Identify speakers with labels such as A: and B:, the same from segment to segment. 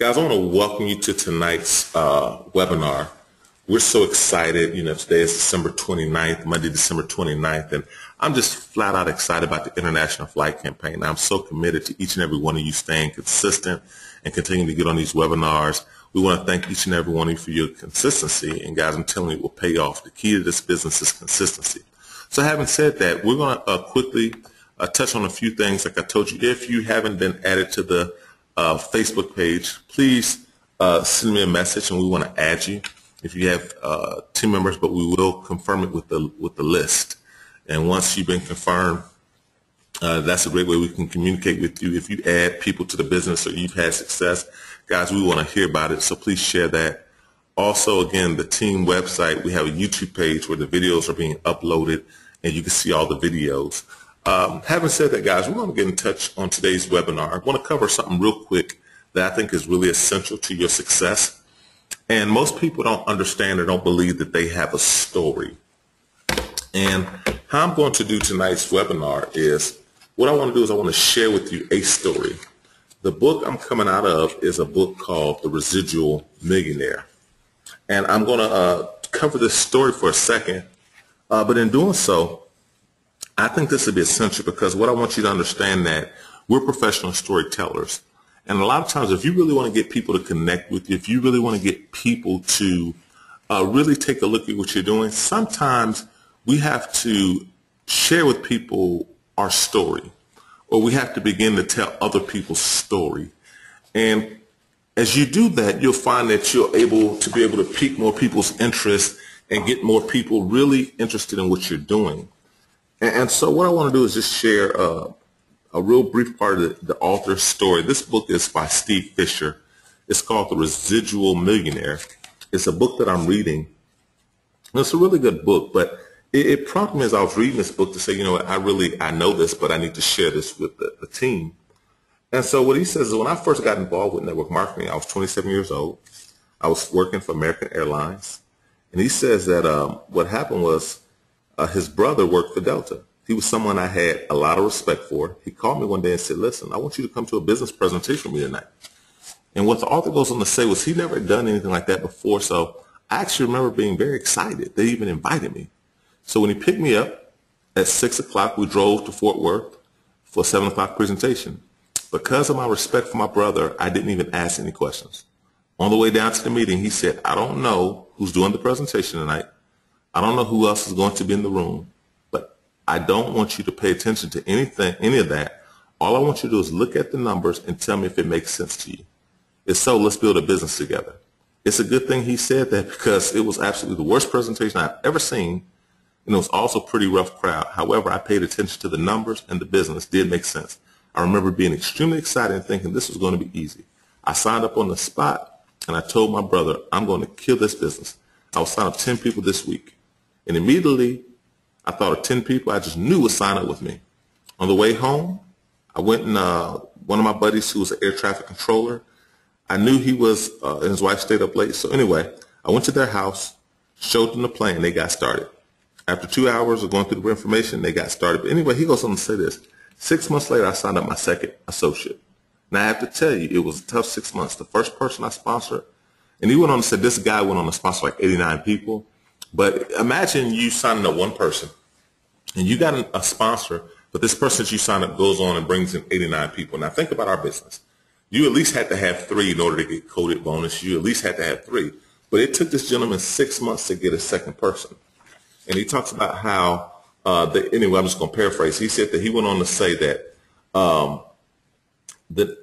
A: Guys, I want to welcome you to tonight's uh, webinar. We're so excited. You know, today is December 29th, Monday, December 29th, and I'm just flat out excited about the International Flight Campaign. I'm so committed to each and every one of you staying consistent and continuing to get on these webinars. We want to thank each and every one of you for your consistency, and guys, I'm telling you, it will pay off. The key to this business is consistency. So having said that, we're going to uh, quickly uh, touch on a few things. Like I told you, if you haven't been added to the uh, Facebook page, please uh, send me a message and we want to add you if you have uh, team members, but we will confirm it with the with the list. And once you've been confirmed, uh, that's a great way we can communicate with you. If you add people to the business or you've had success, guys, we want to hear about it. So please share that. Also, again, the team website, we have a YouTube page where the videos are being uploaded and you can see all the videos. Um, having said that, guys, we're going to get in touch on today's webinar. I want to cover something real quick that I think is really essential to your success. And most people don't understand or don't believe that they have a story. And how I'm going to do tonight's webinar is, what I want to do is I want to share with you a story. The book I'm coming out of is a book called The Residual Millionaire. And I'm going to uh, cover this story for a second. Uh, but in doing so, I think this would be essential because what I want you to understand that we're professional storytellers. And a lot of times, if you really want to get people to connect with you, if you really want to get people to uh, really take a look at what you're doing, sometimes we have to share with people our story, or we have to begin to tell other people's story. And as you do that, you'll find that you're able to be able to pique more people's interest and get more people really interested in what you're doing. And, and so what I want to do is just share uh, a real brief part of the, the author's story. This book is by Steve Fisher. It's called The Residual Millionaire. It's a book that I'm reading. It's a really good book, but it, it, prompted me as I was reading this book to say, you know, I really, I know this, but I need to share this with the, the team. And so what he says is when I first got involved with network marketing, I was 27 years old. I was working for American Airlines. And he says that um, what happened was uh, his brother worked for Delta. He was someone I had a lot of respect for. He called me one day and said, listen, I want you to come to a business presentation with me tonight. And what the author goes on to say was he never done anything like that before. So I actually remember being very excited. They even invited me. So when he picked me up at 6 o'clock, we drove to Fort Worth for a 7 o'clock presentation. Because of my respect for my brother, I didn't even ask any questions. On the way down to the meeting, he said, I don't know who's doing the presentation tonight. I don't know who else is going to be in the room, but I don't want you to pay attention to anything, any of that. All I want you to do is look at the numbers and tell me if it makes sense to you. If so, let's build a business together. It's a good thing he said that because it was absolutely the worst presentation I've ever seen. And it was also a pretty rough crowd. However, I paid attention to the numbers and the business did make sense. I remember being extremely excited and thinking this was going to be easy. I signed up on the spot and I told my brother, I'm going to kill this business. I will sign up 10 people this week. And immediately, I thought of 10 people I just knew would sign up with me. On the way home, I went and uh, one of my buddies who was an air traffic controller, I knew he was, uh, and his wife stayed up late. So anyway, I went to their house, showed them the plan, they got started. After two hours of going through the information, they got started. But anyway, he goes on to say this. Six months later, I signed up my second associate. Now, I have to tell you, it was a tough six months. The first person I sponsored, and he went on to say this guy went on to sponsor like 89 people. But imagine you signing up one person and you got a sponsor, but this person that you sign up goes on and brings in 89 people. Now think about our business. You at least had to have three in order to get coded bonus. You at least had to have three. But it took this gentleman six months to get a second person. And he talks about how, uh, the, anyway, I'm just going to paraphrase. He said that he went on to say that, um, that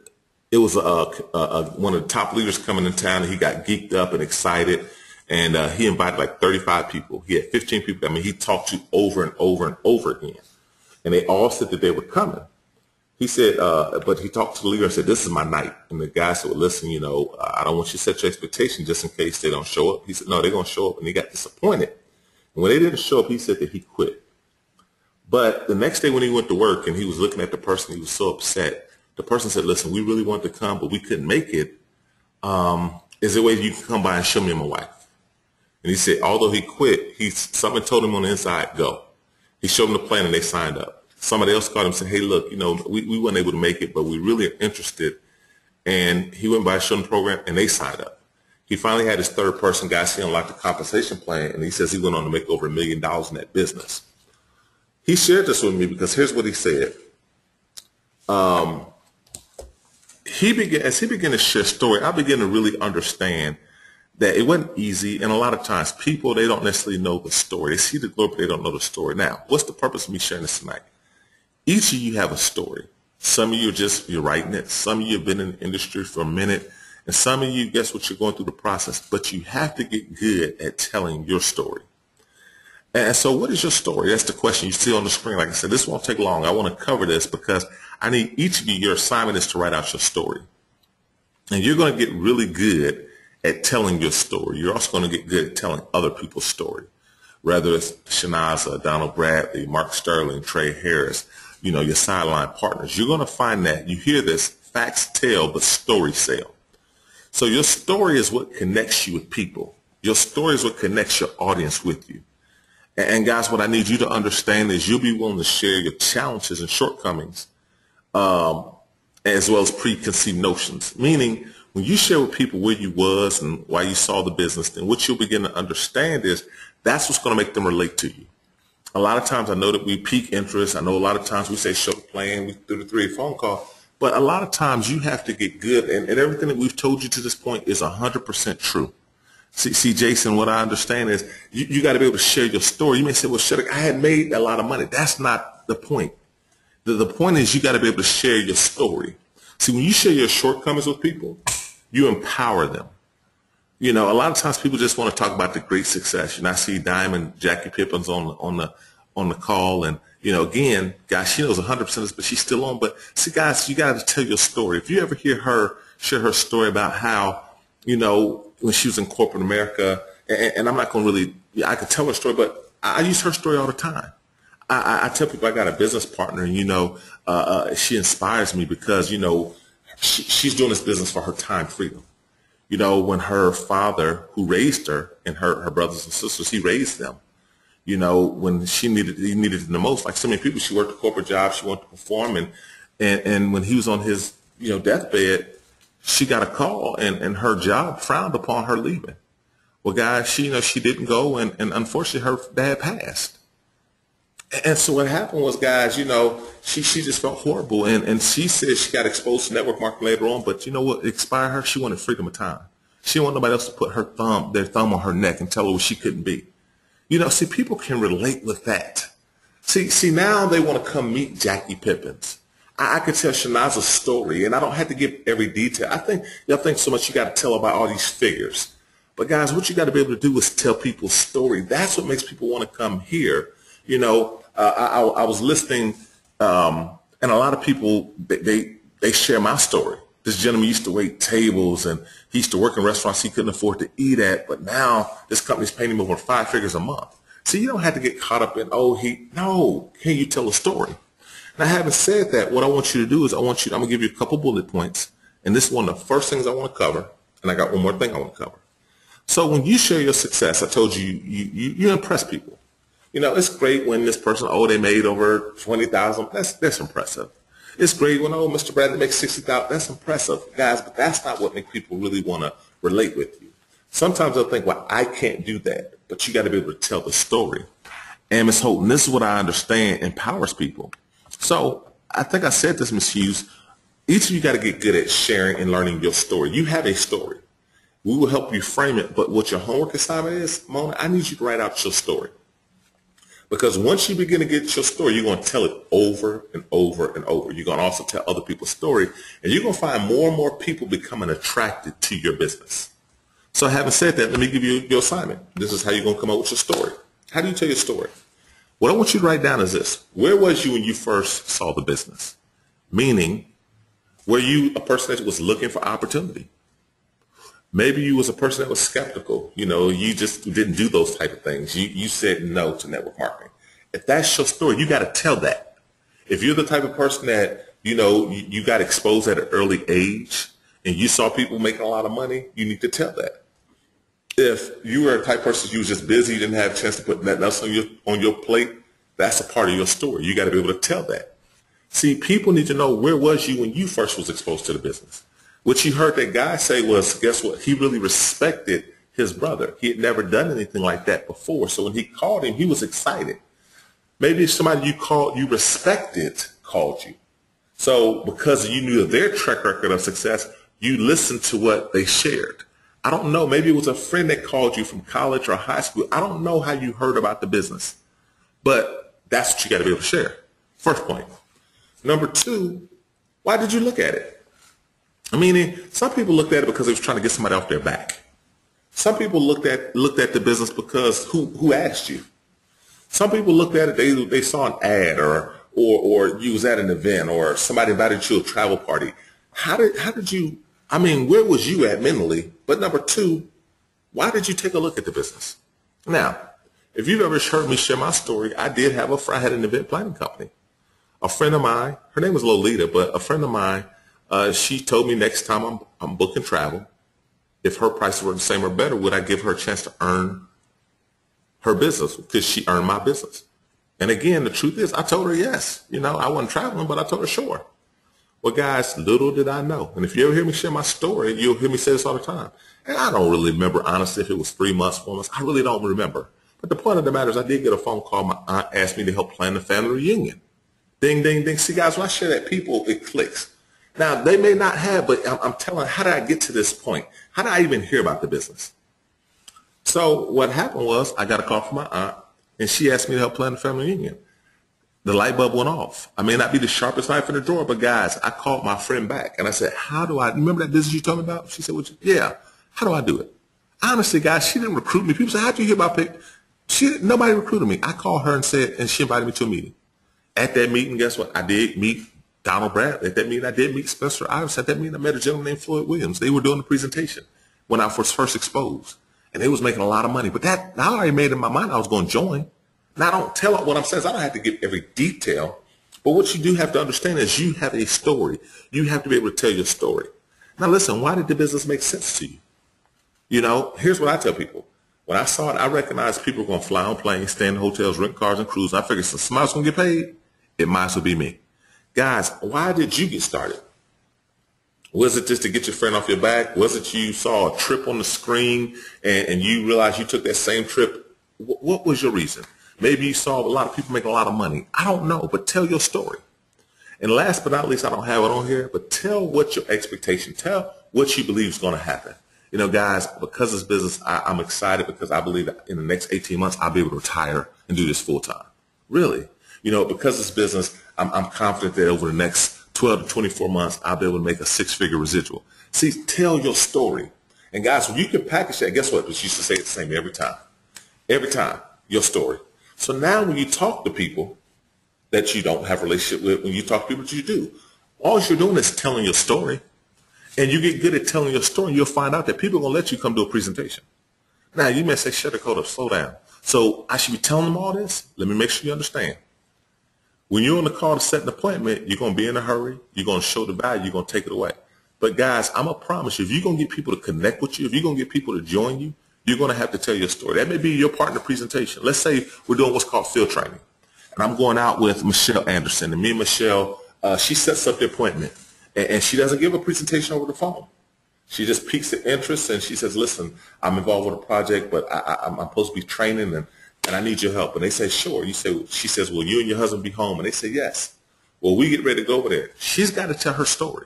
A: it was a, a, a, one of the top leaders coming in town and he got geeked up and excited and uh, he invited like 35 people. He had 15 people. I mean, he talked to over and over and over again, and they all said that they were coming. He said, uh, but he talked to the leader and said, "This is my night." And the guy said, "Well, listen, you know, I don't want you to set your expectation just in case they don't show up." He said, "No, they're going to show up," and he got disappointed. And when they didn't show up, he said that he quit. But the next day when he went to work and he was looking at the person, he was so upset. The person said, "Listen, we really wanted to come, but we couldn't make it. Um, is there a way you can come by and show me my wife?" And he said, although he quit, he someone told him on the inside, go. He showed him the plan and they signed up. Somebody else called him and said, hey, look, you know, we, we weren't able to make it, but we really are interested and he went by showing the program, and they signed up. He finally had his third person guy see unlock the compensation plan, and he says he went on to make over a million dollars in that business. He shared this with me because here's what he said. Um, he began as he began to share story. I began to really understand that it wasn't easy, and a lot of times people they don't necessarily know the story. They see the glory, but they don't know the story. Now, what's the purpose of me sharing this tonight? Each of you have a story. Some of you are just you're writing it. Some of you have been in the industry for a minute, and some of you guess what you're going through the process. But you have to get good at telling your story. And so, what is your story? That's the question you see on the screen. Like I said, this won't take long. I want to cover this because I need each of you. Your assignment is to write out your story, and you're going to get really good at telling your story. You're also going to get good at telling other people's story, whether it's Shanaza, Donald Bradley, Mark Sterling, Trey Harris, you know, your sideline partners. You're going to find that you hear this facts tell, but stories sell. So your story is what connects you with people. Your story is what connects your audience with you. And guys, what I need you to understand is you'll be willing to share your challenges and shortcomings, um, as well as preconceived notions. Meaning, when you share with people where you was and why you saw the business, then what you'll begin to understand is that's what's going to make them relate to you. A lot of times I know that we pique interest. I know a lot of times we say show the plan, we do the three phone call. But a lot of times you have to get good, and, and everything that we've told you to this point is 100% true. See, see, Jason, what I understand is you, you got to be able to share your story. You may say, well, shit, I had made a lot of money. That's not the point. The, the point is you got to be able to share your story. See, when you share your shortcomings with people, you empower them. You know, a lot of times people just want to talk about the great success. And I see Diamond, Jackie Pippins on on the on the call, and you know, again, guys, she knows 100 percent of this, but she's still on. But see, guys, you got to tell your story. If you ever hear her share her story about how, you know, when she was in corporate America, and, and I'm not going to really, I could tell her story, but I, use her story all the time. I, I, tell people I got a business partner, and you know, uh, uh, she inspires me because you know she, she's doing this business for her time freedom. You know, when her father, who raised her, and her, her brothers and sisters, he raised them. You know, when she needed he needed it the most, like so many people, she worked a corporate job, she wanted to perform, and and, and when he was on his you know deathbed, she got a call, and, and her job frowned upon her leaving. Well, guys, she you know she didn't go, and, and unfortunately, her dad passed. And so what happened was, guys, you know, she, she just felt horrible. And, and she said she got exposed to network marketing later on. But you know what inspired her? She wanted freedom of time. She want nobody else to put her thumb, their thumb on her neck and tell her what she couldn't be. You know, see, people can relate with that. See, see, now they want to come meet Jackie Pippins. I, I could tell Shanaza's story, and I don't have to give every detail. I think y'all think so much you got to tell about all these figures. But guys, what you got to be able to do is tell people's story. That's what makes people want to come here you know, uh, I, I, was listening, um, and a lot of people they, they, share my story. This gentleman used to wait tables, and he used to work in restaurants he couldn't afford to eat at, but now this company's paying him over five figures a month. See, you don't have to get caught up in oh he no. Can you tell a story? Now, having said that, what I want you to do is I want you. I'm gonna give you a couple bullet points, and this is one of the first things I want to cover, and I got one more thing I want to cover. So when you share your success, I told you you you, you impress people. You know, it's great when this person, oh, they made over 20000 That's that's impressive. It's great when, oh, Mr. Bradley makes 60000 That's impressive, guys, but that's not what makes people really want to relate with you. Sometimes they'll think, well, I can't do that, but you got to be able to tell the story. And Ms. Holton, this is what I understand empowers people. So I think I said this, Ms. Hughes. Each of you got to get good at sharing and learning your story. You have a story. We will help you frame it, but what your homework assignment is, Mona, I need you to write out your story. Because once you begin to get your story, you're going to tell it over and over and over. You're going to also tell other people's story, and you're going to find more and more people becoming attracted to your business. So having said that, let me give you your assignment. This is how you're going to come up with your story. How do you tell your story? What I want you to write down is this. Where was you when you first saw the business? Meaning, were you a person that was looking for opportunity? Maybe you was a person that was skeptical. You know, you just didn't do those type of things. You you said no to network marketing. If that's your story, you got to tell that. If you're the type of person that you know you, you got exposed at an early age and you saw people making a lot of money, you need to tell that. If you were a type of person you was just busy, you didn't have a chance to put nothing else on your on your plate, that's a part of your story. You got to be able to tell that. See, people need to know where was you when you first was exposed to the business. What you heard that guy say was, guess what? He really respected his brother. He had never done anything like that before. So when he called him, he was excited. Maybe somebody you called, you respected, called you. So because you knew their track record of success, you listened to what they shared. I don't know. Maybe it was a friend that called you from college or high school. I don't know how you heard about the business, but that's what you got to be able to share. First point. Number two, why did you look at it? I mean, some people looked at it because they was trying to get somebody off their back. Some people looked at looked at the business because who who asked you. Some people looked at it they they saw an ad or or or you was at an event or somebody invited you to a travel party. How did how did you I mean, where was you at mentally? But number two, why did you take a look at the business? Now, if you've ever heard me share my story, I did have a friend, had an event planning company. A friend of mine, her name was Lolita, but a friend of mine, uh, she told me next time I'm, I'm booking travel, if her prices were the same or better, would I give her a chance to earn her business because she earned my business. And again, the truth is, I told her yes. You know, I wasn't traveling, but I told her sure. Well, guys, little did I know. And if you ever hear me share my story, you'll hear me say this all the time. And I don't really remember, honestly, if it was three months, four months. I really don't remember. But the point of the matter is I did get a phone call. My aunt asked me to help plan the family reunion. Ding, ding, ding. See, guys, when I share that, people, it clicks. Now, they may not have, but I'm, I'm telling, how did I get to this point? How did I even hear about the business? So what happened was I got a call from my aunt, and she asked me to help plan the family reunion the light bulb went off. I may not be the sharpest knife in the drawer, but guys, I called my friend back and I said, how do I, remember that business you told me about? She said, well, yeah, how do I do it? Honestly, guys, she didn't recruit me. People say, how'd you hear about Pick? She, nobody recruited me. I called her and said, and she invited me to a meeting. At that meeting, guess what? I did meet Donald Bradley. At that meeting, I did meet Spencer Ives. At that meeting, I met a gentleman named Floyd Williams. They were doing the presentation when I was first exposed. And they was making a lot of money. But that, I already made in my mind I was going to join. Now, I don't tell what I'm saying. I don't have to give every detail. But what you do have to understand is you have a story. You have to be able to tell your story. Now, listen, why did the business make sense to you? You know, here's what I tell people. When I saw it, I recognized people were going to fly on planes, stay in hotels, rent cars, and cruise. I figured since somebody's going to get paid, it might as well be me. Guys, why did you get started? Was it just to get your friend off your back? Was it you saw a trip on the screen and, and you realized you took that same trip? What was your reason? Maybe you saw a lot of people making a lot of money. I don't know, but tell your story. And last but not least, I don't have it on here, but tell what your expectation, tell what you believe is going to happen. You know, guys, because this business, I, am excited because I believe that in the next 18 months, I'll be able to retire and do this full time. Really. You know, because this business, I'm, I'm confident that over the next 12 to 24 months, I'll be able to make a six figure residual. See, tell your story. And guys, when you can package that, guess what? We used to say it the same every time. Every time, your story. So now when you talk to people that you don't have a relationship with, when you talk to people that you do, all you're doing is telling your story. And you get good at telling your story, you'll find out that people are going to let you come do a presentation. Now, you may say, shut the code up, slow down. So I should be telling them all this? Let me make sure you understand. When you're on the call to set an appointment, you're going to be in a hurry. You're going to show the value. You're going to take it away. But guys, I'm going to promise you, if you're going to get people to connect with you, if you're going to get people to join you, you're going to have to tell your story. That may be your partner presentation. Let's say we're doing what's called field training. And I'm going out with Michelle Anderson. And me and Michelle, uh, she sets up the appointment. And, and, she doesn't give a presentation over the phone. She just piques the interest and she says, listen, I'm involved with a project, but I, am supposed to be training and, and I need your help. And they say, sure. You say, she says, will you and your husband be home? And they say, yes. Well, we get ready to go over there. She's got to tell her story.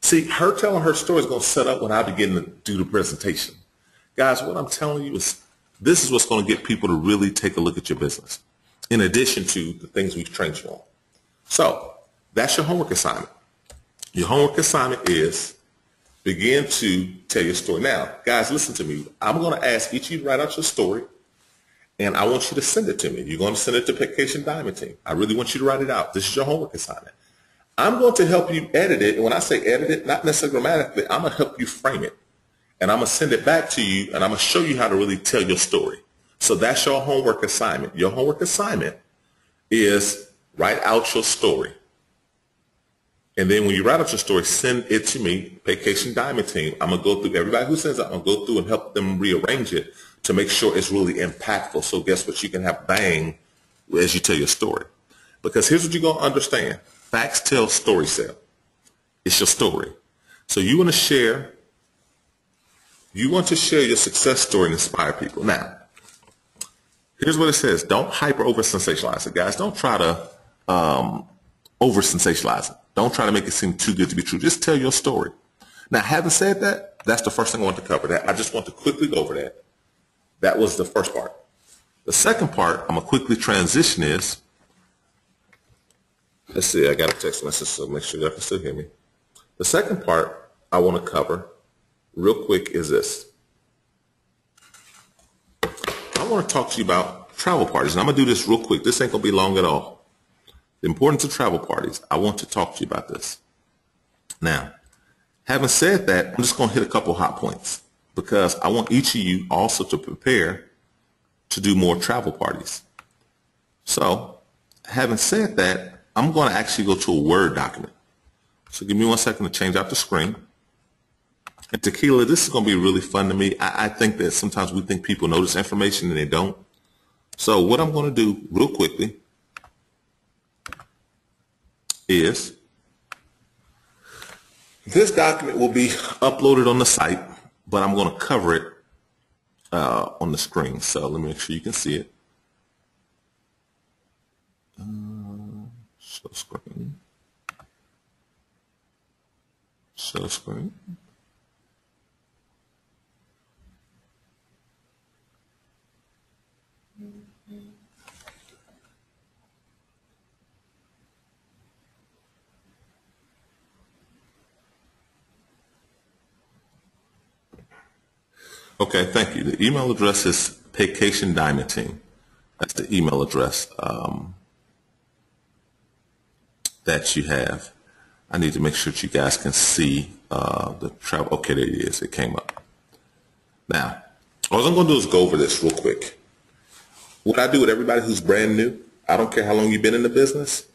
A: See, her telling her story is going to set up when I begin to do the presentation. Guys, what I'm telling you is this is what's going to get people to really take a look at your business, in addition to the things we've trained you on. So that's your homework assignment. Your homework assignment is begin to tell your story. Now, guys, listen to me. I'm going to ask each of you to write out your story, and I want you to send it to me. You're going to send it to Vacation Diamond Team. I really want you to write it out. This is your homework assignment. I'm going to help you edit it, and when I say edit it, not necessarily grammatically, I'm going to help you frame it and I'm going to send it back to you and I'm going to show you how to really tell your story. So that's your homework assignment. Your homework assignment is write out your story. And then when you write out your story, send it to me, Vacation Diamond Team. I'm going to go through everybody who sends it. I'm going to go through and help them rearrange it to make sure it's really impactful. So guess what? You can have bang as you tell your story. Because here's what you're going to understand. Facts tell, story sell. It's your story. So you want to share, you want to share your success story and inspire people. Now, here's what it says. Don't hyper over sensationalize it, guys. Don't try to um, over sensationalize it. Don't try to make it seem too good to be true. Just tell your story. Now, having said that, that's the first thing I want to cover. That I just want to quickly go over that. That was the first part. The second part, I'm gonna quickly transition is. Let's see. I got a text message, so make sure y'all can still hear me. The second part I want to cover, real quick, is this. I want to talk to you about travel parties, and I'm gonna do this real quick. This ain't gonna be long at all. The importance of travel parties. I want to talk to you about this. Now, having said that, I'm just going to hit a couple hot points because I want each of you also to prepare to do more travel parties. So, having said that, I'm going to actually go to a Word document. So give me one second to change out the screen. And Tequila, this is going to be really fun to me. I, I think that sometimes we think people know this information and they don't. So what I'm going to do real quickly is this document will be uploaded on the site, but I'm going to cover it uh, on the screen. So let me make sure you can see it. Uh, show screen. Show screen. Okay, thank you. The email address is Vacation Diamond Team. That's the email address um, that you have. I need to make sure that you guys can see uh, the travel. Okay, there it is. It came up. Now, all I'm going to do is go over this real quick. What I do with everybody who's brand new, I don't care how long you've been in the business.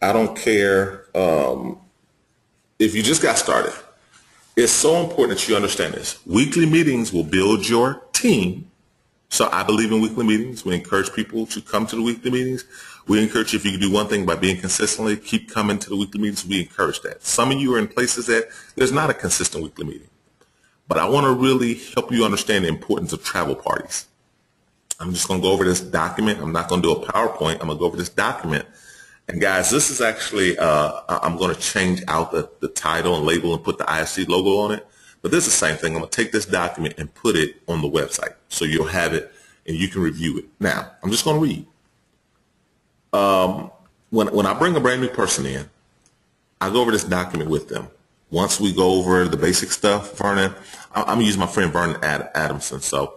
A: I don't care um, if you just got started. It's so important that you understand this. Weekly meetings will build your team. So I believe in weekly meetings. We encourage people to come to the weekly meetings. We encourage you, if you can do one thing by being consistently, keep coming to the weekly meetings. We encourage that. Some of you are in places that there's not a consistent weekly meeting. But I want to really help you understand the importance of travel parties. I'm just going to go over this document. I'm not going to do a PowerPoint. I'm going to go over this document and guys, this is actually, uh, I'm going to change out the, the title and label and put the IFC logo on it. But this is the same thing. I'm going to take this document and put it on the website. So you'll have it and you can review it. Now, I'm just going to read. Um, when, when I bring a brand new person in, I go over this document with them. Once we go over the basic stuff, Vernon, I'm going to use my friend Vernon Ad- Adamson. So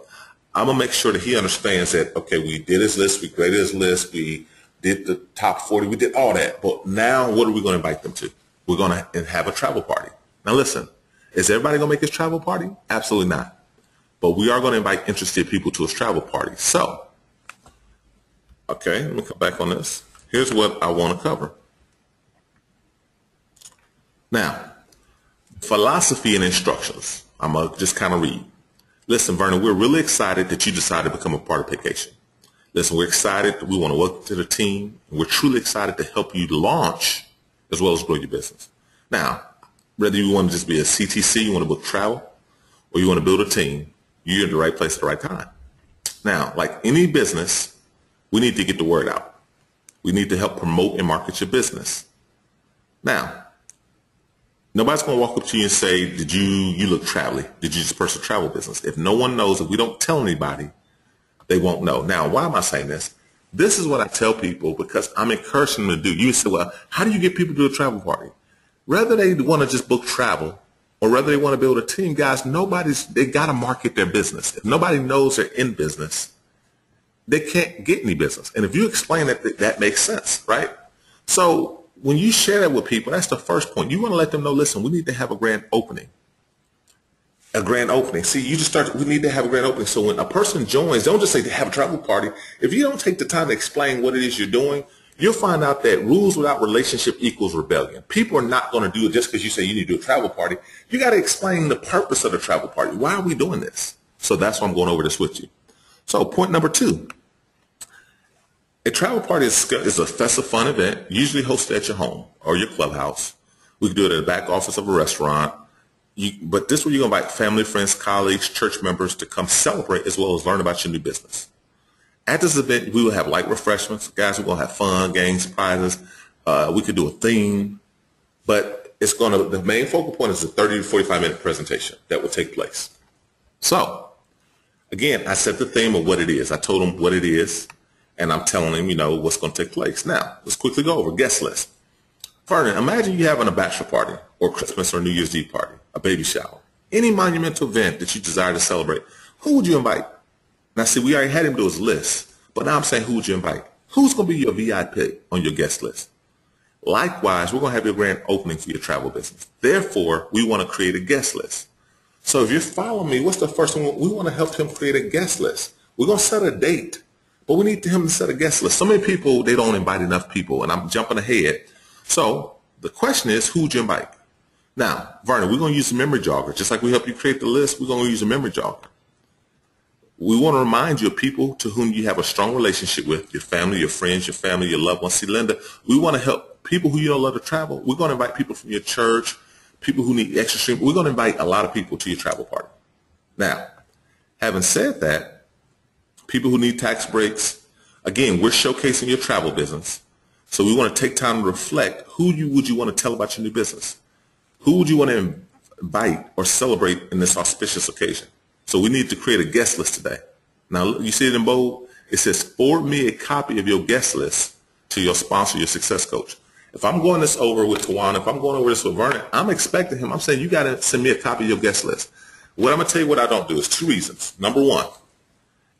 A: I'm going to make sure that he understands that, okay, we did his list, we created his list, we did the top 40, we did all that. But now what are we going to invite them to? We're going to have a travel party. Now listen, is everybody going to make this travel party? Absolutely not. But we are going to invite interested people to his travel party. So, okay, let me come back on this. Here's what I want to cover. Now, philosophy and instructions. I'm going to just kind of read. Listen, Vernon, we're really excited that you decided to become a part of Vacation. Listen, we're excited. We want to welcome to the team. We're truly excited to help you launch as well as grow your business. Now, whether you want to just be a CTC, you want to book travel, or you want to build a team, you're in the right place at the right time. Now, like any business, we need to get the word out. We need to help promote and market your business. Now, nobody's going to walk up to you and say, did you, you look traveling? Did you just pursue travel business? If no one knows, if we don't tell anybody, they won't know. Now, why am I saying this? This is what I tell people because I'm encouraging them to do. You say, well, how do you get people to a travel party? Whether they want to just book travel or whether they want to build a team, guys, nobody's, they got to market their business. If nobody knows they're in business, they can't get any business. And if you explain that, that makes sense, right? So when you share that with people, that's the first point. You want to let them know, listen, we need to have a grand opening a grand opening. See, you just start, we need to have a grand opening. So when a person joins, don't just say they have a travel party. If you don't take the time to explain what it is you're doing, you'll find out that rules without relationship equals rebellion. People are not going to do it just because you say you need to do a travel party. You got to explain the purpose of the travel party. Why are we doing this? So that's why I'm going over this with you. So point number two, a travel party is, is a festive fun event, usually hosted at your home or your clubhouse. We can do it at the back office of a restaurant you, but this is where you're going to invite family, friends, colleagues, church members to come celebrate as well as learn about your new business. At this event, we will have light refreshments. Guys, we're going to have fun, games, prizes. Uh, we could do a theme, but it's going to, the main focal point is a 30 to 45 minute presentation that will take place. So again, I set the theme of what it is. I told them what it is, and I'm telling them, you know, what's going to take place. Now, let's quickly go over guest list. Vernon, imagine you having a bachelor party or Christmas or New Year's Eve party, a baby shower, any monumental event that you desire to celebrate. Who would you invite? Now, see, we already had him do his list, but now I'm saying who would you invite? Who's going to be your VIP on your guest list? Likewise, we're going to have your grand opening for your travel business. Therefore, we want to create a guest list. So if you're following me, what's the first one? We want to help him create a guest list. We're going to set a date, but we need him to set a guest list. So many people, they don't invite enough people, and I'm jumping ahead. So the question is, who'd you invite? Now, Vernon, we're going to use a memory jogger. Just like we help you create the list, we're going to use a memory jogger. We want to remind you of people to whom you have a strong relationship with, your family, your friends, your family, your loved ones. See, Linda, we want to help people who you don't love to travel. We're going to invite people from your church, people who need extra stream. We're going to invite a lot of people to your travel party. Now, having said that, people who need tax breaks, again, we're showcasing your travel business. So we want to take time to reflect who you would you want to tell about your new business? Who would you want to invite or celebrate in this auspicious occasion? So we need to create a guest list today. Now, you see it in bold? It says, forward me a copy of your guest list to your sponsor, your success coach. If I'm going this over with Tawana, if I'm going over this with Vernon, I'm expecting him. I'm saying, you got to send me a copy of your guest list. What I'm going to tell you what I don't do is two reasons. Number one,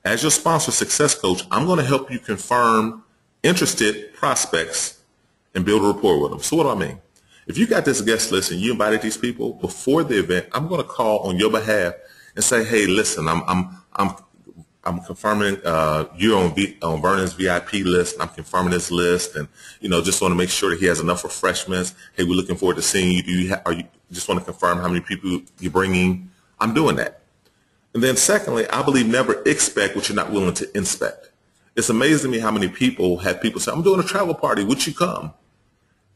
A: as your sponsor success coach, I'm going to help you confirm interested prospects and build a rapport with them. So what do I mean? If you got this guest list and you invited these people before the event, I'm going to call on your behalf and say, hey, listen, I'm, I'm, I'm, I'm confirming uh, you're on, v, on Vernon's VIP list. I'm confirming this list, and you know, just want to make sure that he has enough refreshments. Hey, we're looking forward to seeing you. Do you are you just want to confirm how many people you're bringing? I'm doing that. And then secondly, I believe never expect what you're not willing to inspect. It's amazing to me how many people have people say, I'm doing a travel party. Would you come?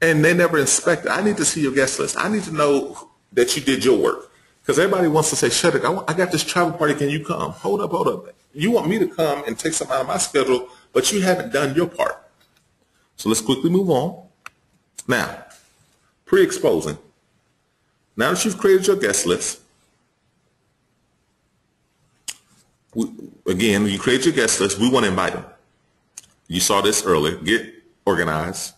A: And they never inspect it. I need to see your guest list. I need to know that you did your work. Because everybody wants to say, Shedrick, I, I got this travel party. Can you come? Hold up, hold up. You want me to come and take some out of my schedule, but you haven't done your part. So let's quickly move on. Now, pre-exposing. Now that you've created your guest list, we, again, you create your guest list, we want to invite them. You saw this earlier. Get organized,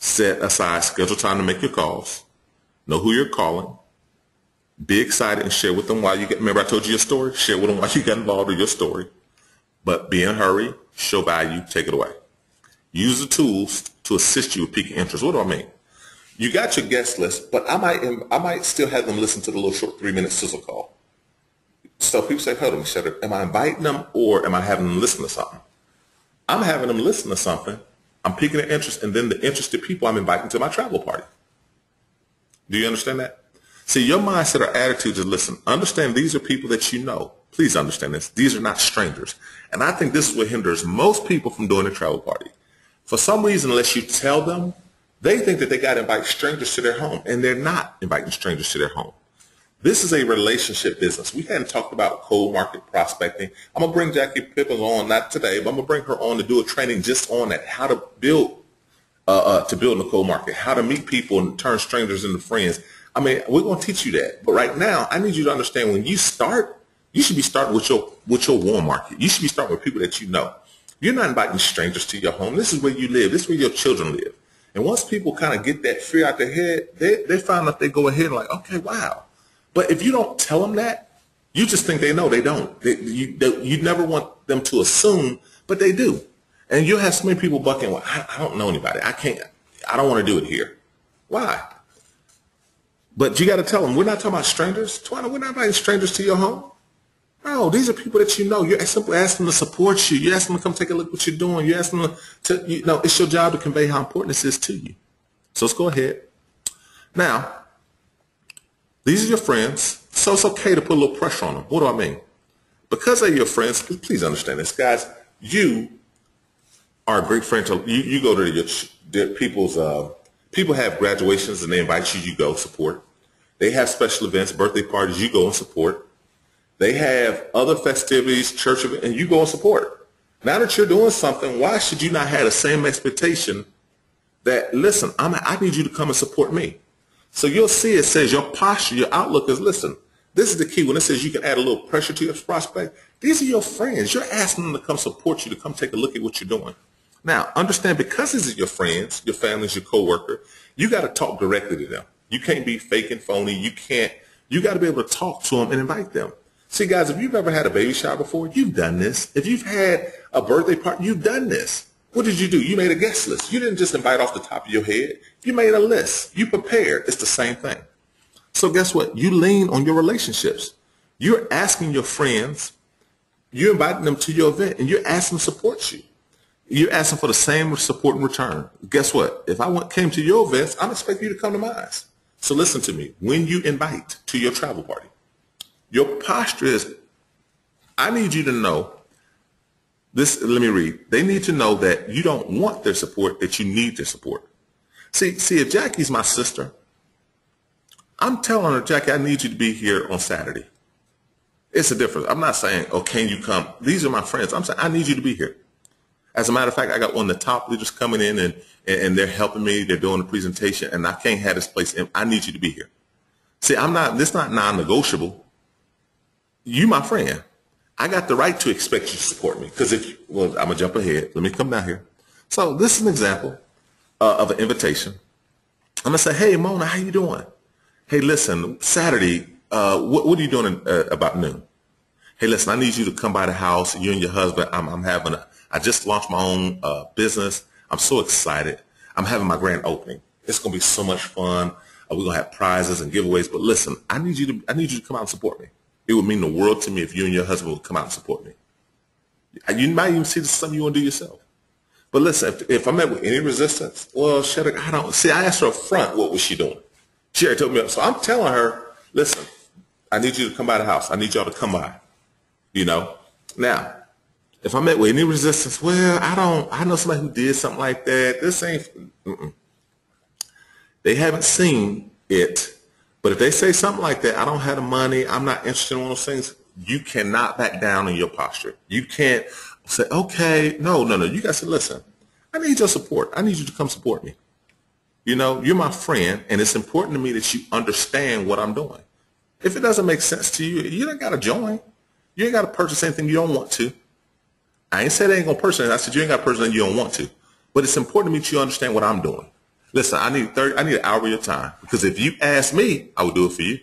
A: set aside, schedule time to make your calls, know who you're calling, be excited and share with them why you get, remember I told you your story? Share with them why you got involved in your story. But be in a hurry, show value, take it away. Use the tools to assist you with piquing interest. What do I mean? You got your guest list, but I might I might still have them listen to the little short three minute sizzle call. So people say, hold on, Shedrick, am I inviting them or am I having them listen to something? I'm having them listen to something. I'm piquing their interest, and then the interested people I'm inviting to my travel party. Do you understand that? See, your mindset or attitude is listen, understand these are people that you know. Please understand this. These are not strangers. And I think this is what hinders most people from doing a travel party. For some reason, unless you tell them, they think that they got to invite strangers to their home, and they're not inviting strangers to their home. This is a relationship business. We hadn't talked about cold market prospecting. I'm going to bring Jackie Pippin on, not today, but I'm going to bring her on to do a training just on that, how to build, uh, uh, to build in the cold market, how to meet people and turn strangers into friends, I mean, we're going to teach you that. But right now, I need you to understand when you start, you should be starting with your with your warm market. You should be starting with people that you know. You're not inviting strangers to your home. This is where you live. This is where your children live. And once people kind of get that fear out their head, they, they find out they go ahead and like, okay, wow. But if you don't tell them that, you just think they know. They don't. They, you, they, you never want them to assume, but they do. And you'll have so many people bucking, well, I, I don't know anybody. I can't. I don't want to do it here. Why? But you got to tell them, we're not talking about strangers. Tawana, we're not inviting strangers to your home. No, these are people that you know. You're simply asking them to support you. You're asking them to come take a look at what you're doing. You're asking them to, you know, it's your job to convey how important this is to you. So let's go ahead. Now, these are your friends, so it's okay to put a little pressure on them. What do I mean? Because they're your friends, please understand this, guys. You are a great friend to, you, you go to your, people's, uh, people have graduations and they invite you, you go support. They have special events, birthday parties, you go and support. They have other festivities, church events, and you go and support. Now that you're doing something, why should you not have the same expectation that, listen, I'm, I need you to come and support me. So you'll see it says your posture, your outlook is, listen, this is the key. When it says you can add a little pressure to your prospect, these are your friends. You're asking them to come support you, to come take a look at what you're doing. Now, understand because these are your friends, your families, your coworker, you got to talk directly to them. You can't be fake and phony. You can't, you got to be able to talk to them and invite them. See, guys, if you've ever had a baby shower before, you've done this. If you've had a birthday party, you've done this. What did you do? You made a guest list. You didn't just invite off the top of your head. You made a list. You prepared. It's the same thing. So guess what? You lean on your relationships. You're asking your friends, you're inviting them to your event, and you're asking them to support you. You're asking for the same support in return. Guess what? If I went, came to your events, I'm expecting you to come to mine. So listen to me. When you invite to your travel party, your posture is, I need you to know this. Let me read. They need to know that you don't want their support, that you need their support. See, see, if Jackie's my sister, I'm telling her, Jackie, I need you to be here on Saturday. It's a difference. I'm not saying, oh, can you come? These are my friends. I'm saying, I need you to be here. As a matter of fact, I got one of the top leaders coming in and, and they're helping me. They're doing a presentation and I can't have this place. And I need you to be here. See, I'm not, this not non-negotiable. You, my friend, I got the right to expect you to support me. Because if, well, I'm going to jump ahead. Let me come down here. So this is an example uh, of an invitation. I'm going to say, hey, Mona, how you doing? Hey, listen, Saturday, uh, what, what, are you doing uh, about noon? Hey, listen, I need you to come by the house. You and your husband. I'm, I'm having a. I just launched my own uh, business. I'm so excited. I'm having my grand opening. It's gonna be so much fun. Uh, we're gonna have prizes and giveaways. But listen, I need you to. I need you to come out and support me. It would mean the world to me if you and your husband would come out and support me. You might even see this is something you want to do yourself. But listen, if, if I met with any resistance, well, it. I don't see. I asked her up front what was she doing. She already told me. So I'm telling her, listen, I need you to come by the house. I need y'all to come by. You know? Now, if I met with any resistance, well, I don't, I know somebody who did something like that. This ain't, mm-mm. they haven't seen it. But if they say something like that, I don't have the money, I'm not interested in of those things, you cannot back down in your posture. You can't say, okay, no, no, no. You guys say, listen, I need your support. I need you to come support me. You know, you're my friend, and it's important to me that you understand what I'm doing. If it doesn't make sense to you, you don't got to join. You ain't got to purchase anything you don't want to. I ain't said I ain't going to purchase it. I said you ain't got to purchase anything you don't want to. But it's important to me that you understand what I'm doing. Listen, I need 30, I need an hour of your time. Because if you ask me, I will do it for you.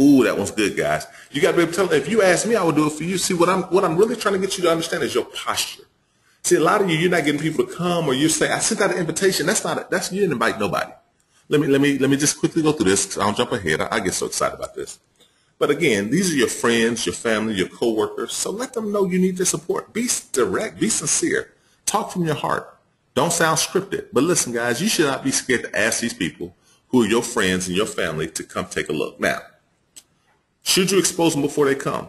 A: Ooh, that one's good, guys. You got to be able to tell, if you ask me, I will do it for you. See, what I'm, what I'm really trying to get you to understand is your posture. See, a lot of you, you're not getting people to come or you say, I sent out an invitation. That's not, a, that's, you didn't invite nobody. Let me, let me, let me just quickly go through this. I'll jump ahead. I, I get so excited about this. But again, these are your friends, your family, your coworkers. So let them know you need their support. Be direct, be sincere. Talk from your heart. Don't sound scripted. But listen, guys, you should not be scared to ask these people who are your friends and your family to come take a look. Now, should you expose them before they come?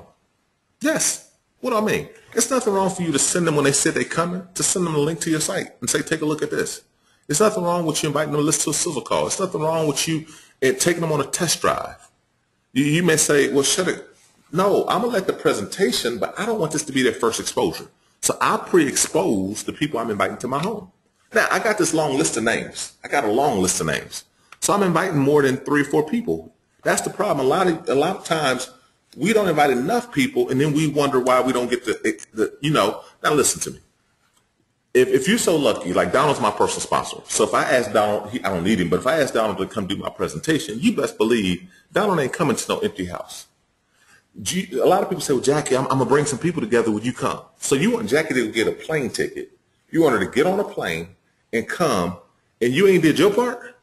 A: Yes. What do I mean? It's nothing wrong for you to send them when they said they're coming, to send them a link to your site and say, take a look at this. There's nothing wrong with you inviting them to listen to a sizzle call. It's nothing wrong with you eh, taking them on a test drive. You, you may say, well, shut it. No, I'm going to let the presentation, but I don't want this to be their first exposure. So I pre-expose the people I'm inviting to my home. Now, I got this long list of names. I got a long list of names. So I'm inviting more than three or four people. That's the problem. A lot of, a lot of times we don't invite enough people and then we wonder why we don't get the, the you know, now listen to me. If, if you're so lucky, like Donald's my personal sponsor. So if I ask Donald, he, I don't need him, but if I ask Donald to come do my presentation, you best believe Donald ain't coming to no empty house. a lot of people say, well, Jackie, I'm, I'm going to bring some people together. Would you come? So you want Jackie to get a plane ticket. You want her to get on a plane and come, and you ain't did your part?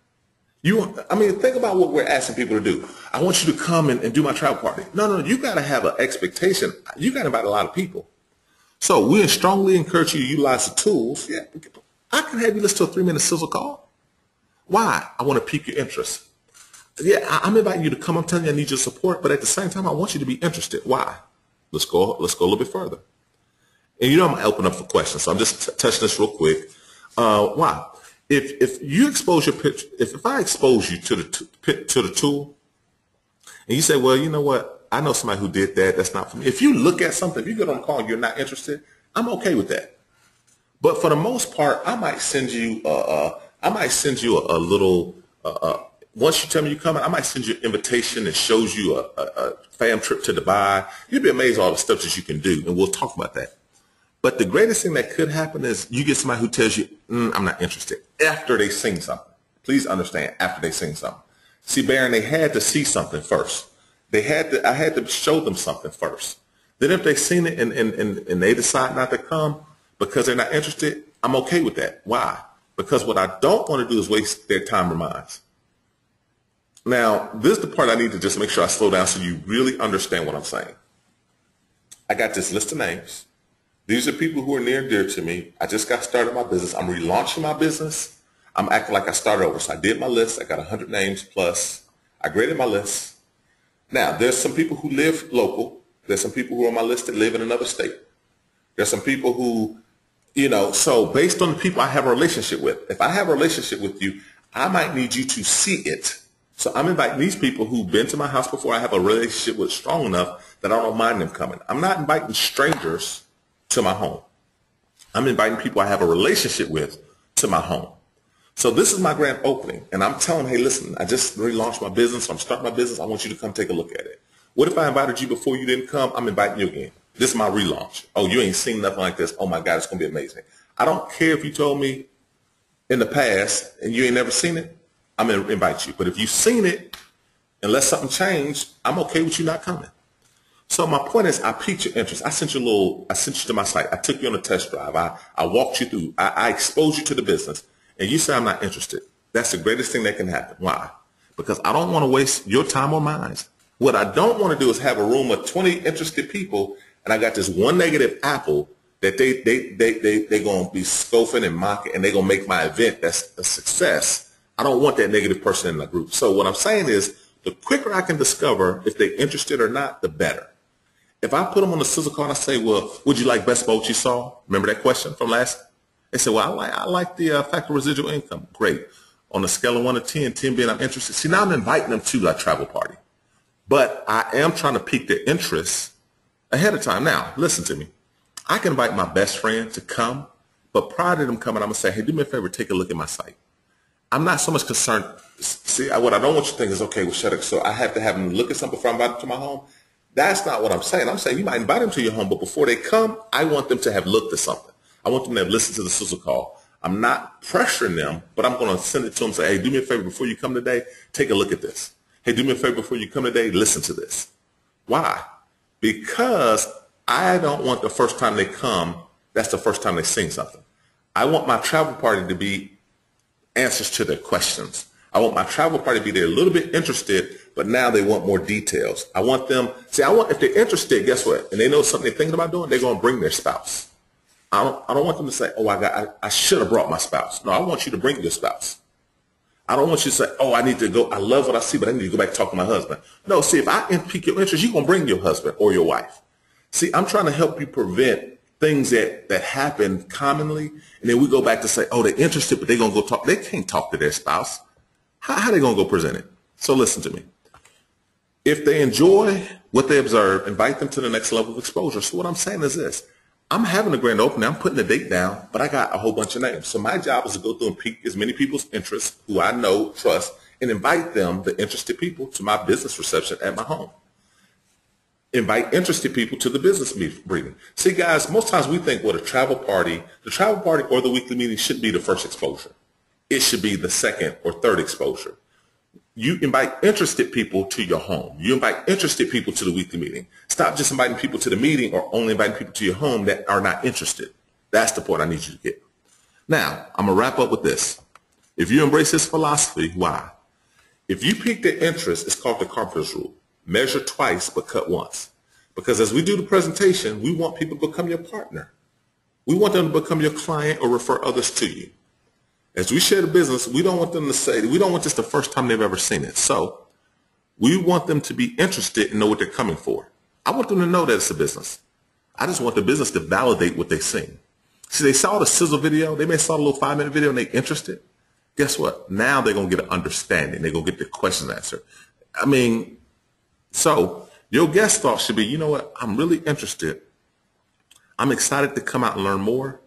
A: You, I mean, think about what we're asking people to do. I want you to come and, and do my travel party. No, no, you got to have an expectation. You got to invite a lot of people. So we strongly encourage you to utilize the tools. Yeah, I can have you listen to a three-minute sizzle call. Why? I want to pique your interest yeah, I'm inviting you to come. I'm telling you I need your support, but at the same time, I want you to be interested. Why? Let's go. Let's go a little bit further. And you know I'm open up for questions, so I'm just touching this real quick. Uh, why? If if you expose your if, if I expose you to the to the tool, And you say, well, you know what? I know somebody who did that. That's not for me. If you look at something, if you get on a call you're not interested, I'm okay with that. But for the most part, I might send you, uh, uh, might send you a, a little, uh once you tell me you're coming, I might send you an invitation that shows you a, a, a fam trip to Dubai. You'd be amazed at all the stuff that you can do, and we'll talk about that. But the greatest thing that could happen is you get somebody who tells you, mm, I'm not interested, after they sing something. Please understand, after they sing something. See, Baron, they had to see something first. They had to, I had to show them something first. Then if they've seen it and, and, and, and they decide not to come because they're not interested, I'm okay with that. Why? Because what I don't want to do is waste their time or minds. Now, this is the part I need to just make sure I slow down so you really understand what I'm saying. I got this list of names. These are people who are near and dear to me. I just got started my business. I'm relaunching my business. I'm acting like I started over. So I did my list. I got 100 names plus. I graded my list. Now, there's some people who live local. There's some people who are on my list that live in another state. There's some people who, you know, so based on the people I have a relationship with, if I have a relationship with you, I might need you to see it so I'm inviting these people who've been to my house before I have a relationship with strong enough that I don't mind them coming. I'm not inviting strangers to my home. I'm inviting people I have a relationship with to my home. So this is my grand opening. And I'm telling hey, listen, I just relaunched my business. I'm starting my business. I want you to come take a look at it. What if I invited you before you didn't come? I'm inviting you again. This is my relaunch. Oh, you ain't seen nothing like this. Oh my God, it's going to be amazing. I don't care if you told me in the past and you ain't never seen it. I'm going to invite you. But if you've seen it, unless something changed, I'm okay with you not coming. So my point is, I piqued your interest. I sent you a little, I sent you to my site. I took you on a test drive. I, I walked you through. I, I exposed you to the business. And you say I'm not interested. That's the greatest thing that can happen. Why? Because I don't want to waste your time or mine. What I don't want to do is have a room of 20 interested people and I got this one negative apple that they, they, they, they, they're going to be scoffing and mocking and they're going to make my event that's a success I don't want that negative person in the group. So what I'm saying is the quicker I can discover if they're interested or not, the better. If I put them on the sizzle call and I say, well, would you like best boat you saw? Remember that question from last? They said, well, I like, I like the uh, factor residual income. Great. On a scale of 1 to 10, 10 being I'm interested. See, now I'm inviting them to that travel party. But I am trying to pique their interest ahead of time. Now, listen to me. I can invite my best friend to come, but prior to them coming, I'm going to say, hey, do me a favor, take a look at my site. I'm not so much concerned. See, what I don't want you to think is, okay, well, shut up. So I have to have them look at something before I invite them to my home. That's not what I'm saying. I'm saying you might invite them to your home, but before they come, I want them to have looked at something. I want them to have listened to the sizzle call. I'm not pressuring them, but I'm going to send it to them and say, hey, do me a favor before you come today, take a look at this. Hey, do me a favor before you come today, listen to this. Why? Because I don't want the first time they come, that's the first time they sing something. I want my travel party to be answers to their questions. I want my travel party to be there a little bit interested, but now they want more details. I want them, see, I want, if they're interested, guess what? And they know something they're thinking about doing, they're going to bring their spouse. I don't, I don't want them to say, oh, I got, I, I should have brought my spouse. No, I want you to bring your spouse. I don't want you to say, oh, I need to go, I love what I see, but I need to go back and talk to my husband. No, see, if I pique your interest, you're going to bring your husband or your wife. See, I'm trying to help you prevent things that, that happen commonly, and then we go back to say, oh, they're interested, but they're going to go talk. They can't talk to their spouse. How, how are they going to go present it? So listen to me. If they enjoy what they observe, invite them to the next level of exposure. So what I'm saying is this. I'm having a grand opening. I'm putting a date down, but I got a whole bunch of names. So my job is to go through and pique as many people's interests who I know, trust, and invite them, the interested people, to my business reception at my home invite interested people to the business meeting. See, guys, most times we think, well, the travel party, the travel party or the weekly meeting should be the first exposure. It should be the second or third exposure. You invite interested people to your home. You invite interested people to the weekly meeting. Stop just inviting people to the meeting or only inviting people to your home that are not interested. That's the point I need you to get. Now, I'm going to wrap up with this. If you embrace this philosophy, why? If you pique their interest, it's called the Carpenter's Rule measure twice but cut once. Because as we do the presentation, we want people to become your partner. We want them to become your client or refer others to you. As we share the business, we don't want them to say, we don't want this the first time they've ever seen it. So we want them to be interested and know what they're coming for. I want them to know that it's a business. I just want the business to validate what they've seen. See, they saw the sizzle video. They may saw a little five-minute video and they're interested. Guess what? Now they're going to get an understanding. They're going to get the questions answered. I mean, So your guest thought should be, you know what? I'm really interested. I'm excited to come out and learn more.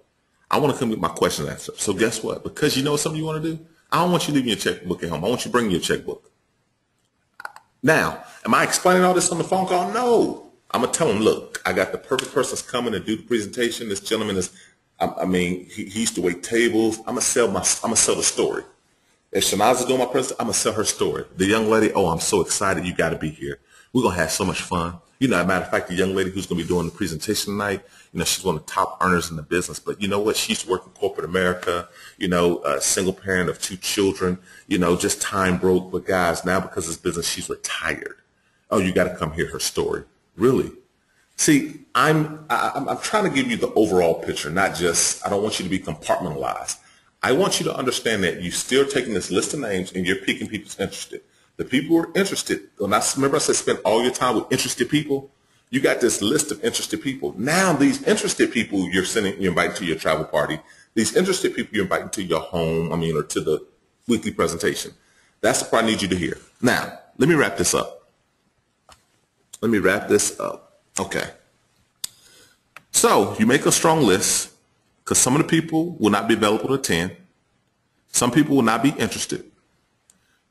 A: I want to come with my question answered. So guess what? Because you know something you want to do? I don't want you leaving your checkbook at home. I want you bringing your checkbook. Now, am I explaining all this on the phone call? No. I'm gonna tell him, look, I got the perfect person that's coming to do the presentation. This gentleman is, I, I mean, he, he, used to wait tables. I'm gonna sell my, I'm gonna sell the story. If Shanaza doing my presentation, I'm gonna sell her story. The young lady, oh, I'm so excited. You got to be here. We're gonna have so much fun. You know, matter of fact, the young lady who's gonna be doing the presentation tonight, you know, she's one of the top earners in the business. But you know what? She's used to work in corporate America. You know, a single parent of two children. You know, just time broke. But guys, now because of this business, she's retired. Oh, you got to come hear her story. Really? See, I'm, I, am i I'm trying to give you the overall picture, not just, I don't want you to be compartmentalized. I want you to understand that you're still taking this list of names and you're piquing people's interest. The people who are interested, when I remember I said spend all your time with interested people, you got this list of interested people. Now these interested people you're sending, you invite to your travel party, these interested people you're inviting to your home, I mean, or to the weekly presentation. That's the part I need you to hear. Now, let me wrap this up. Let me wrap this up. Okay. So you make a strong list because some of the people will not be available to attend. Some people will not be interested.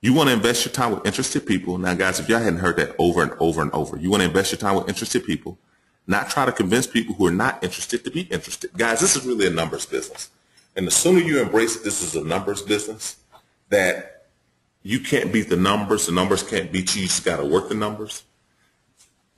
A: You want to invest your time with interested people. Now, guys, if y'all hadn't heard that over and over and over, you want to invest your time with interested people, not try to convince people who are not interested to be interested. Guys, this is really a numbers business. And the sooner you embrace it, this is a numbers business, that you can't beat the numbers. The numbers can't beat you. You just got to work the numbers.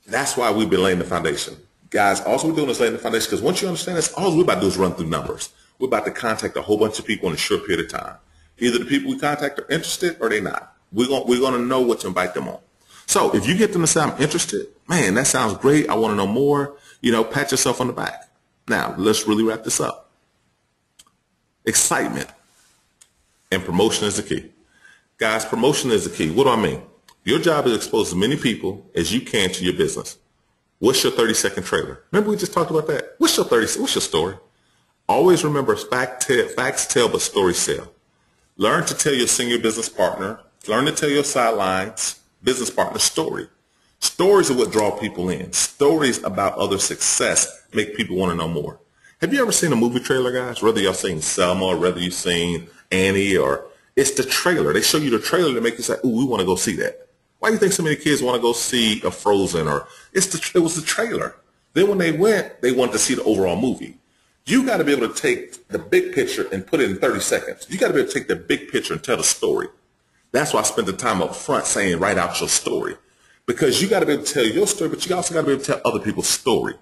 A: That's why we've been laying the foundation. Guys, also we're doing is laying the foundation because once you understand this, all we're about to do is run through numbers. We're about to contact a whole bunch of people in a short period of time. Either the people we contact are interested or they're not. We're going, we're to know what to invite them on. So if you get them to say, I'm interested, man, that sounds great. I want to know more. You know, pat yourself on the back. Now, let's really wrap this up. Excitement and promotion is the key. Guys, promotion is the key. What do I mean? Your job is to expose as many people as you can to your business. What's your 30 second trailer? Remember we just talked about that? What's your 30, what's your story? Always remember fact tell, facts tell, but stories sell. Learn to tell your senior business partner, learn to tell your sidelines business partner story. Stories are what draw people in. Stories about other success make people want to know more. Have you ever seen a movie trailer, guys? Whether you've seen Selma or whether you've seen Annie or it's the trailer. They show you the trailer to make you say, ooh, we want to go see that. Why do you think so many kids want to go see a Frozen or it's the, it was the trailer. Then when they went, they wanted to see the overall movie. You got to be able to take the big picture and put it in 30 seconds. You got to be able to take the big picture and tell the story. That's why I spent the time up front saying write out your story because you got to be able to tell your story, but you also got to be able to tell other people's story.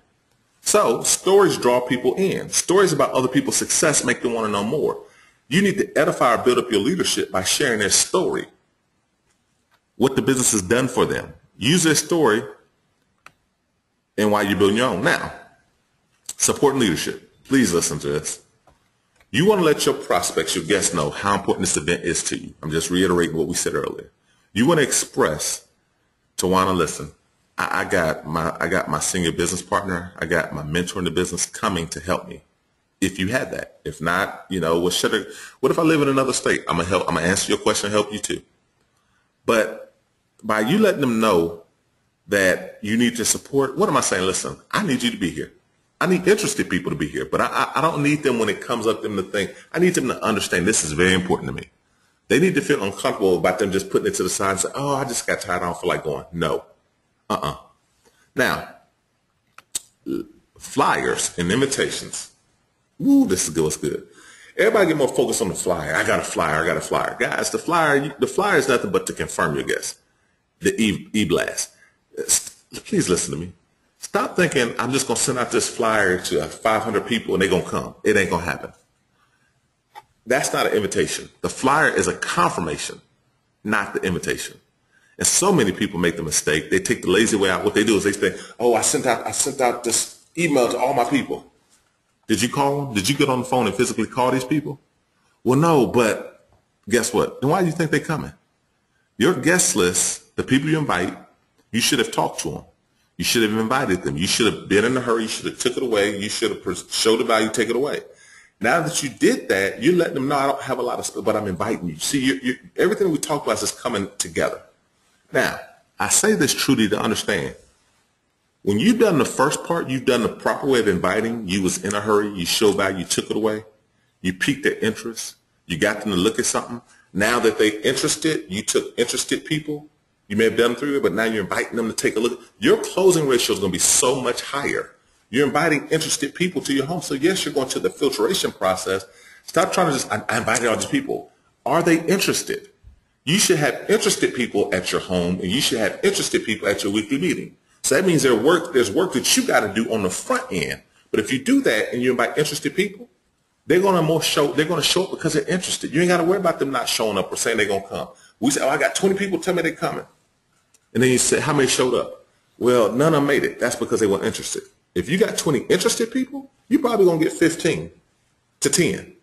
A: So stories draw people in. Stories about other people's success make them want to know more. You need to edify or build up your leadership by sharing their story what the business has done for them. Use their story and why you're building your own. Now, support leadership. Please listen to this. You want to let your prospects, your guests know how important this event is to you. I'm just reiterating what we said earlier. You want to express to want to listen. I, I got my I got my senior business partner. I got my mentor in the business coming to help me. If you had that, if not, you know, what should I, what if I live in another state? I'm gonna help. I'm gonna answer your question and help you too. But by you letting them know that you need to support, what am I saying? Listen, I need you to be here. I need interested people to be here, but I, I don't need them when it comes up them to think, I need them to understand this is very important to me. They need to feel uncomfortable about them just putting it to the side and say, oh, I just got tired. I don't feel like going. No. Uh-uh. Now, flyers and invitations. Ooh, this is good. What's good. Everybody get more focused on the flyer. I got a flyer. I got a flyer. Guys, the flyer, the flyer is nothing but to confirm your guest the e, e-blast. Please listen to me. Stop thinking I'm just going to send out this flyer to uh, 500 people and they're going to come. It ain't going to happen. That's not an invitation. The flyer is a confirmation, not the invitation. And so many people make the mistake. They take the lazy way out. What they do is they say, "Oh, I sent out I sent out this email to all my people." Did you call them? Did you get on the phone and physically call these people? Well, no, but guess what? Then why do you think they're coming? Your guest list the people you invite, you should have talked to them. You should have invited them. You should have been in a hurry. You should have took it away. You should have showed the value, take it away. Now that you did that, you let them know I don't have a lot of, but I'm inviting you. See, you you everything we talk about is coming together. Now, I say this truly to understand. When you've done the first part, you've done the proper way of inviting. You was in a hurry. You showed value. You took it away. You piqued their interest. You got them to look at something. Now that they interested, you took interested people. You may have done through it, but now you're inviting them to take a look. Your closing ratio is going to be so much higher. You're inviting interested people to your home. So yes, you're going to the filtration process. Stop trying to just, I, I invited all these people. Are they interested? You should have interested people at your home and you should have interested people at your weekly meeting. So that means there work, there's work that you got to do on the front end. But if you do that and you invite interested people, they're going to more show, they're going to show up because they're interested. You ain't got to worry about them not showing up or saying they're going to come. We say, oh, I got 20 people tell me they're coming. And then you say, how many showed up? Well, none of them made it. That's because they weren't interested. If you got 20 interested people, you're probably going to get 15 to 10.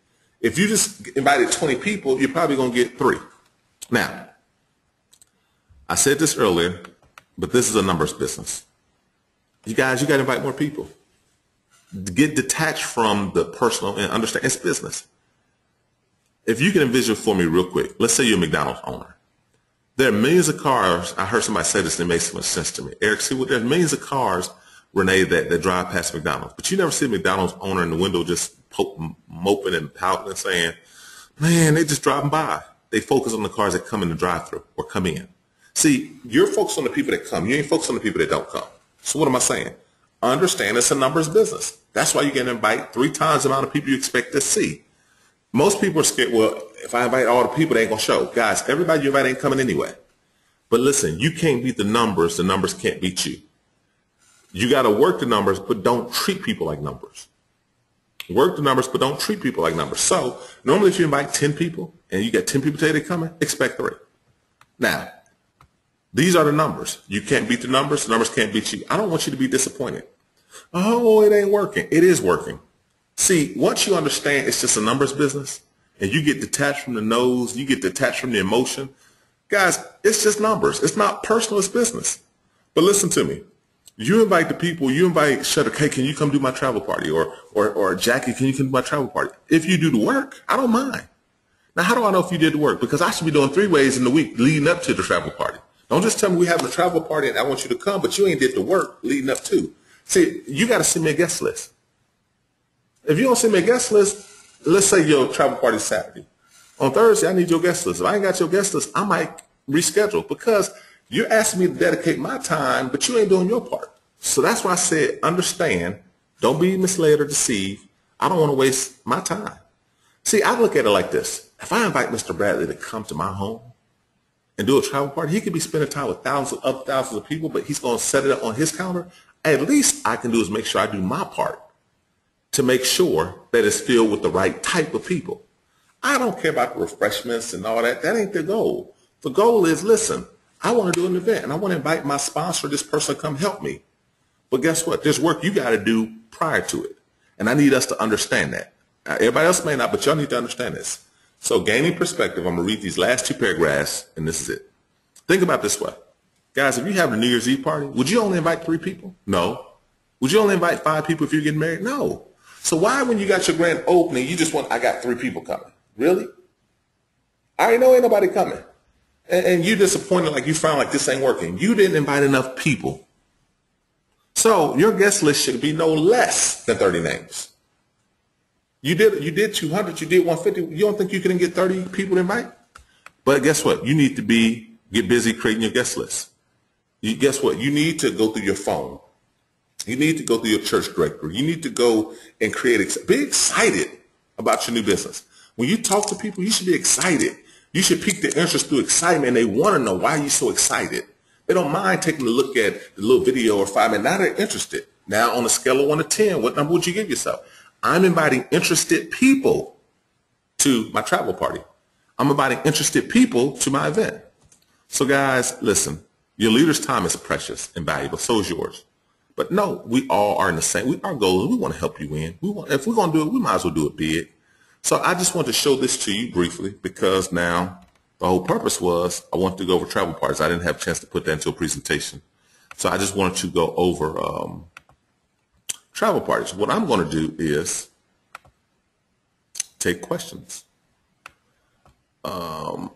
A: If you just invited 20 people, you're probably going to get three. Now, I said this earlier, but this is a numbers business. You guys, you got to invite more people. Get detached from the personal and understand it's business. If you can envision for me real quick, let's say you're a McDonald's owner. There are millions of cars. I heard somebody say this and it makes so much sense to me. Eric, see, well, there's millions of cars, Renee, that, that drive past McDonald's. But you never see McDonald's owner in the window just moping and pouting and saying, man, they just driving by. They focus on the cars that come in the drive-through or come in. See, you're focused on the people that come. You ain't focused on the people that don't come. So what am I saying? Understand it's a numbers business. That's why you get invite three times the amount of people you expect to see. Most people are scared, well, if I invite all the people, they ain't to show. Guys, everybody you invite ain't coming anyway. But listen, you can't beat the numbers. The numbers can't beat you. You got to work the numbers, but don't treat people like numbers. Work the numbers, but don't treat people like numbers. So normally if you invite 10 people and you get 10 people they're coming, expect three. Now, these are the numbers. You can't beat the numbers. The numbers can't beat you. I don't want you to be disappointed. Oh, it ain't working. It is working. See, once you understand it's just a numbers business and you get detached from the nose, you get detached from the emotion, guys, it's just numbers. It's not personal, it's business. But listen to me. You invite the people, you invite Shutter, hey, can you come do my travel party? Or, or, or Jackie, can you come do my travel party? If you do the work, I don't mind. Now, how do I know if you did the work? Because I should be doing three ways in the week leading up to the travel party. Don't just tell me we have a travel party and I want you to come, but you ain't did the work leading up to. See, you got to send me a guest list. If you don't send me a guest list, let's say your travel party Saturday. On Thursday, I need your guest list. If I ain't got your guest list, I might reschedule because you're asking me to dedicate my time, but you ain't doing your part. So that's why I said, understand, don't be misled or deceived. I don't want to waste my time. See, I look at it like this. If I invite Mr. Bradley to come to my home, and do a travel party, he could be spending time with thousands of thousands of people, but he's going to set it up on his calendar. At least I can do is make sure I do my part to make sure that it's filled with the right type of people. I don't care about the refreshments and all that. That ain't the goal. The goal is, listen, I want to do an event and I want to invite my sponsor, this person to come help me. But guess what? There's work you got to do prior to it. And I need us to understand that. Now, everybody else may not, but y'all need to understand this. So gaining perspective, I'm going to read these last two paragraphs, and this is it. Think about this way. Guys, if you have a New Year's Eve party, would you only invite three people? No. Would you only invite five people if you're getting married? No. So why, when you got your grand opening, you just want, I got three people coming? Really? I know ain't nobody coming. And, and you disappointed like you found like this ain't working. You didn't invite enough people. So your guest list should be no less than 30 names. You did you did 200, you did 150. You don't think you can get 30 people to invite? But guess what? You need to be get busy creating your guest list. You, guess what? You need to go through your phone. You need to go through your church directory. You need to go and create. Be excited about your new business. When you talk to people, you should be excited. You should pique their interest through excitement. They want to know why you're so excited. They don't mind taking a look at the little video or five minutes. Now they're interested. Now on a scale of one to 10, what number would you give yourself? I'm inviting interested people to my travel party. I'm inviting interested people to my event. So guys, listen, your leader's time is precious and valuable. So is yours. But no, we all are in the same. We, our goal is we want to help you win. We want, if we're going to do it, we might as well do it big. So I just want to show this to you briefly because now the whole purpose was I wanted to go over travel parties. I didn't have a chance to put that into a presentation. So I just wanted to go over um, travel parties. What I'm going to do is take questions. Um,